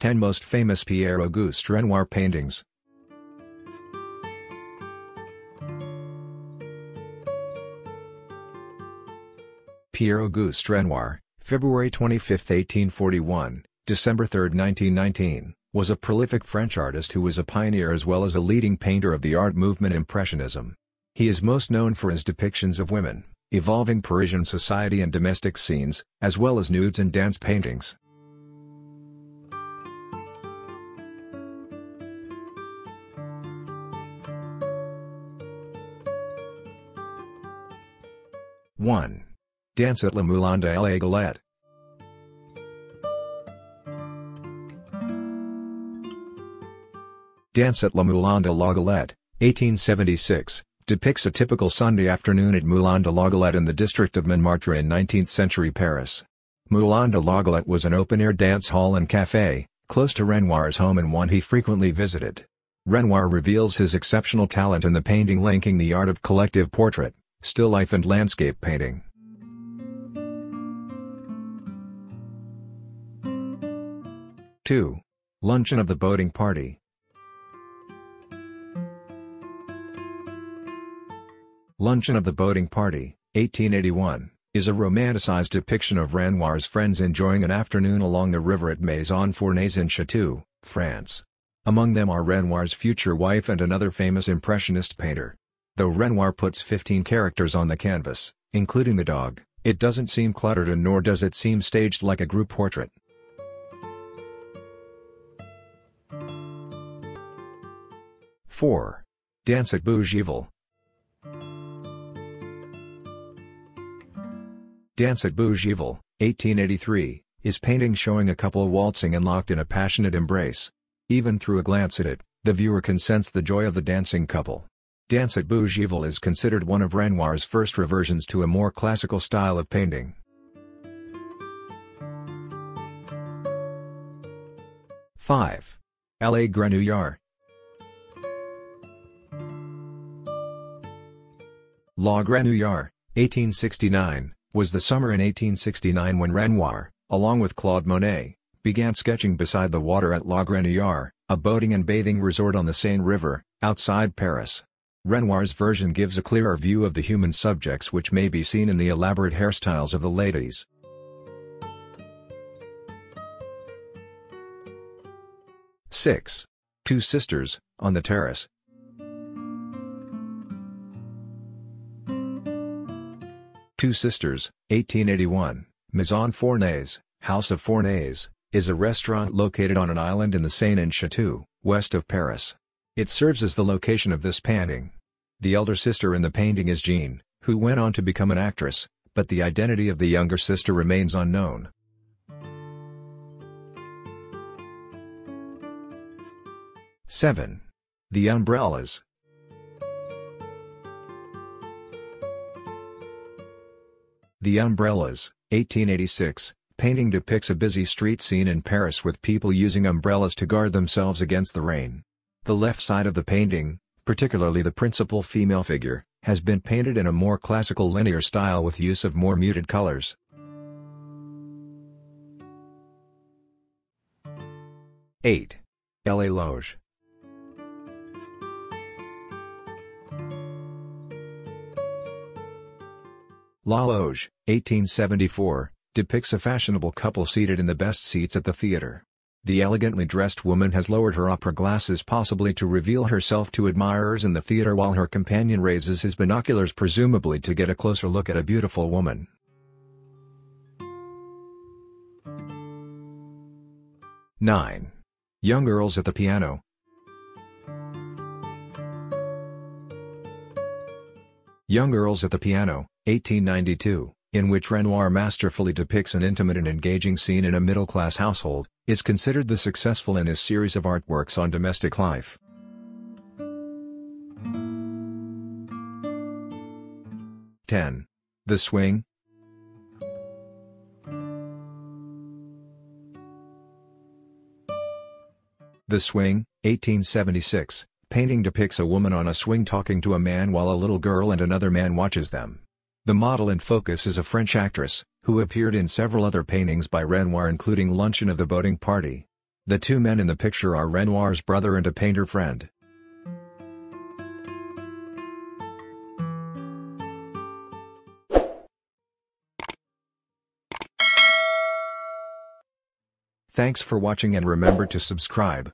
10 Most Famous Pierre-Auguste Renoir Paintings Pierre-Auguste Renoir, February 25, 1841, December 3, 1919, was a prolific French artist who was a pioneer as well as a leading painter of the art movement Impressionism. He is most known for his depictions of women, evolving Parisian society and domestic scenes, as well as nudes and dance paintings. One. Dance at La Moulin de la Galette. Dance at La Moulin de la Galette, 1876, depicts a typical Sunday afternoon at Moulin de la Galette in the district of Montmartre in 19th-century Paris. Moulin de la Galette was an open-air dance hall and café, close to Renoir's home and one he frequently visited. Renoir reveals his exceptional talent in the painting linking the art of collective portrait, still life and landscape painting. Two. Luncheon of the Boating Party Luncheon of the Boating Party, 1881, is a romanticized depiction of Renoir's friends enjoying an afternoon along the river at Maison Fournaise in Chatou, France. Among them are Renoir's future wife and another famous Impressionist painter. Though Renoir puts 15 characters on the canvas, including the dog, it doesn't seem cluttered and nor does it seem staged like a group portrait. Four. Dance at Bougival Dance at Bougival, 1883, is painting showing a couple waltzing and locked in a passionate embrace. Even through a glance at it, the viewer can sense the joy of the dancing couple. Dance at Bougival is considered one of Renoir's first reversions to a more classical style of painting. Five. La Grenouillère La Grenouillère, 1869, was the summer in 1869 when Renoir, along with Claude Monet, began sketching beside the water at La Grenouillère, a boating and bathing resort on the Seine River, outside Paris. Renoir's version gives a clearer view of the human subjects which may be seen in the elaborate hairstyles of the ladies. Six. Two Sisters, on the Terrace, Two Sisters, 1881, Maison Fournaise, House of Fournaise, is a restaurant located on an island in the Seine in Chatou, west of Paris. It serves as the location of this painting. The elder sister in the painting is Jean, who went on to become an actress, but the identity of the younger sister remains unknown. Seven. The Umbrellas, The Umbrellas, 1886, painting depicts a busy street scene in Paris with people using umbrellas to guard themselves against the rain. The left side of the painting, particularly the principal female figure, has been painted in a more classical linear style with use of more muted colors. Eight. La Loge La Loge, 1874, depicts a fashionable couple seated in the best seats at the theater. The elegantly dressed woman has lowered her opera glasses possibly to reveal herself to admirers in the theater while her companion raises his binoculars presumably to get a closer look at a beautiful woman. Nine. Young girls at the piano, Young Girls at the Piano, 1892, in which Renoir masterfully depicts an intimate and engaging scene in a middle-class household, is considered the successful in his series of artworks on domestic life. Ten. The Swing The Swing, 1876, painting depicts a woman on a swing talking to a man while a little girl and another man watches them. The model in focus is a French actress, who appeared in several other paintings by Renoir including Luncheon of the Boating Party. The two men in the picture are Renoir's brother and a painter friend. Thanks for watching and remember to subscribe.